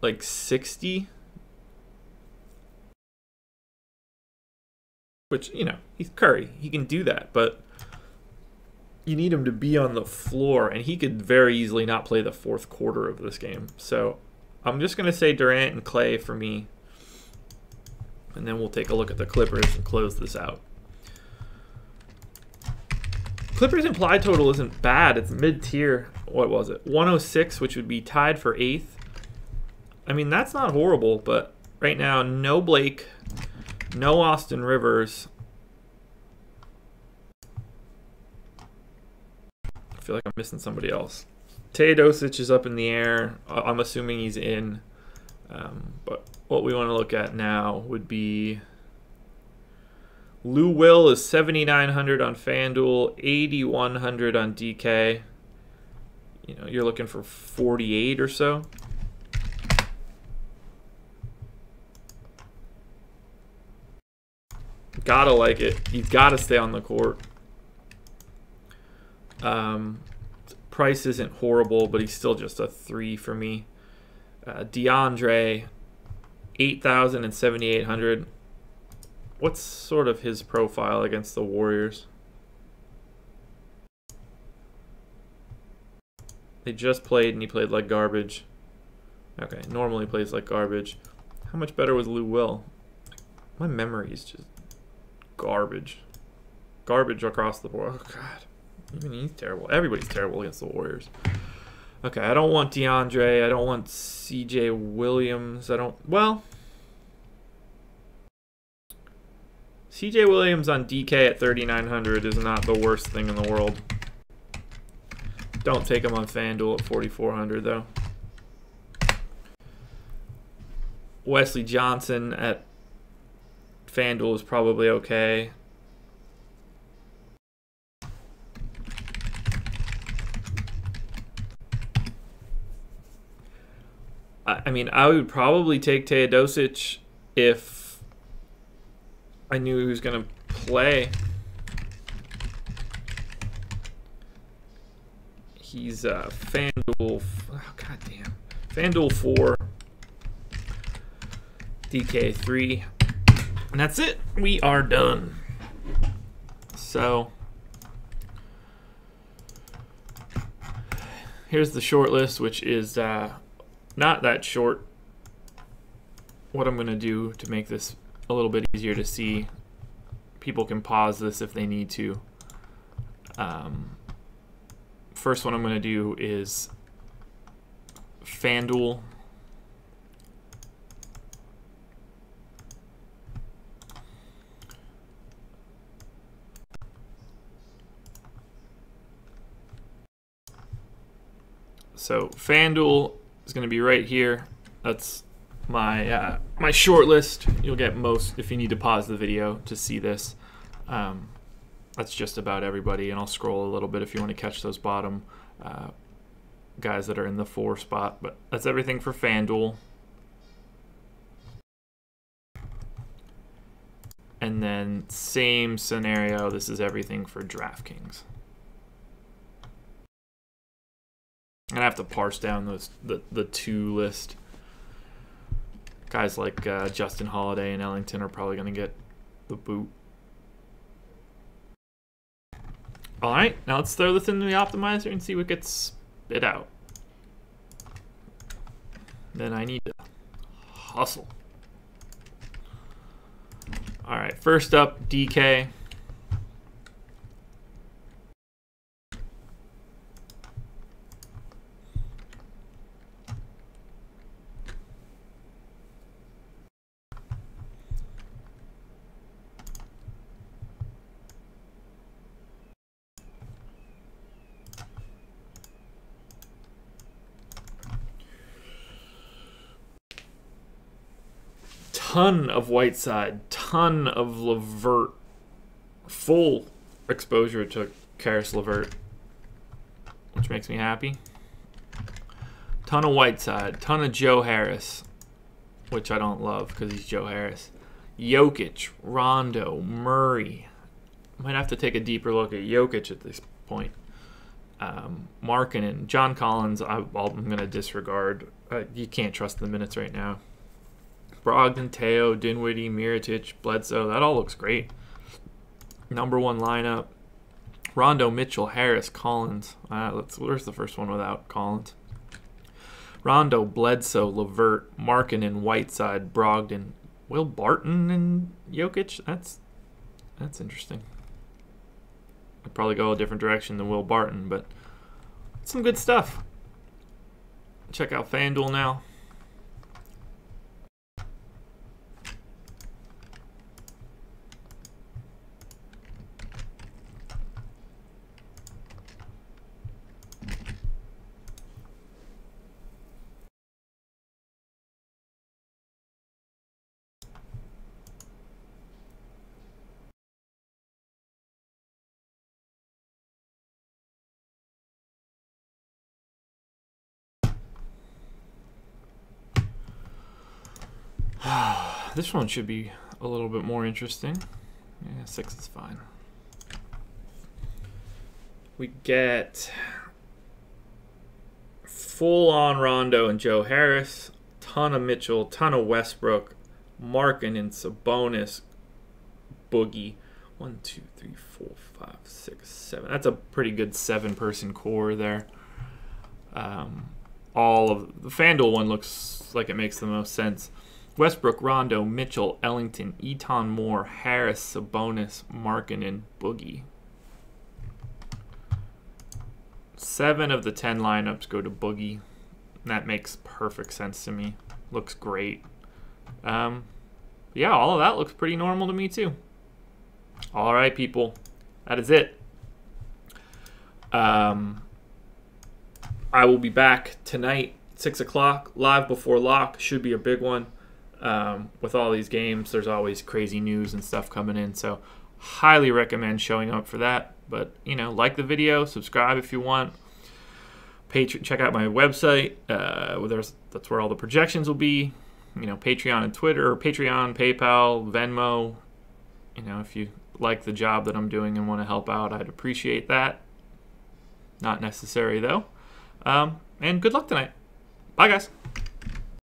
like 60. Which, you know, he's Curry. He can do that. But you need him to be on the floor. And he could very easily not play the fourth quarter of this game. So I'm just going to say Durant and Klay for me. And then we'll take a look at the Clippers and close this out. Clippers implied total isn't bad. It's mid tier. What was it? 106, which would be tied for eighth. I mean, that's not horrible, but right now, no Blake, no Austin Rivers. I feel like I'm missing somebody else. Teodosic is up in the air. I'm assuming he's in. Um, but what we want to look at now would be Lou Will is 7,900 on FanDuel, 8,100 on DK. You know, you're looking for 48 or so. Gotta like it. He's got to stay on the court. Um, price isn't horrible, but he's still just a three for me. Uh, DeAndre, 8,000 and 7,800 what's sort of his profile against the Warriors? They just played and he played like garbage. Okay, normally plays like garbage. How much better was Lou Will? My memory is just garbage. Garbage across the board. Oh, God. Even he's terrible. Everybody's terrible against the Warriors. Okay, I don't want DeAndre. I don't want CJ Williams. I don't... Well, CJ Williams on DK at 3,900 is not the worst thing in the world. Don't take him on FanDuel at 4,400 though. Wesley Johnson at FanDuel is probably okay. I mean, I would probably take Teodosic if I knew he was going to play. He's uh, FanDuel. Oh, God damn. FanDuel 4. DK 3. And that's it. We are done. So. Here's the short list, which is uh, not that short. What I'm going to do to make this a little bit easier to see. People can pause this if they need to. Um, first one I'm going to do is FanDuel. So FanDuel is going to be right here. That's my uh, my short list. You'll get most if you need to pause the video to see this. Um, that's just about everybody. And I'll scroll a little bit if you want to catch those bottom uh, guys that are in the four spot. But that's everything for FanDuel. And then same scenario. This is everything for DraftKings. And I have to parse down those the, the two list. Guys like uh, Justin Holiday and Ellington are probably going to get the boot. All right, now let's throw this into the optimizer and see what gets spit out. Then I need to hustle. All right, first up, DK. Ton of Whiteside, ton of LeVert, full exposure to Caris LeVert, which makes me happy. Ton of Whiteside, ton of Joe Harris, which I don't love because he's Joe Harris. Jokic, Rondo, Murray. Might have to take a deeper look at Jokic at this point. Um, and John Collins, I, am going to disregard. Uh, you can't trust the minutes right now. Brogdon, Teo, Dinwiddie, Mirotic, Bledsoe. That all looks great. Number one lineup. Rondo, Mitchell, Harris, Collins. Uh, let's. Where's the first one without Collins? Rondo, Bledsoe, LeVert, Markkanen, Whiteside, Brogdon, Will Barton, and Jokic. That's that's interesting. I'd probably go a different direction than Will Barton, but some good stuff. Check out FanDuel now. This one should be a little bit more interesting. Yeah, six is fine. We get full on Rondo and Joe Harris, ton of Mitchell, ton of Westbrook, Markin and Sabonis, Boogie. One, two, three, four, five, six, seven. That's a pretty good seven person core there. Um, all of the FanDuel one looks like it makes the most sense. Westbrook, Rondo, Mitchell, Ellington, E'Twaun Moore, Harris, Sabonis, Markin, and Boogie. Seven of the ten lineups go to Boogie. That makes perfect sense to me. Looks great. Um, yeah, all of that looks pretty normal to me too. All right, people. That is it. Um, I will be back tonight, 6 o'clock, live before lock. Should be a big one um, with all these games, there's always crazy news and stuff coming in. So, highly recommend showing up for that. But you know, like the video, subscribe if you want. Patreon, check out my website. Uh, there's that's where all the projections will be. You know, Patreon and Twitter, Patreon, PayPal, Venmo. You know, if you like the job that I'm doing and want to help out, I'd appreciate that. Not necessary though. Um, and good luck tonight. Bye, guys.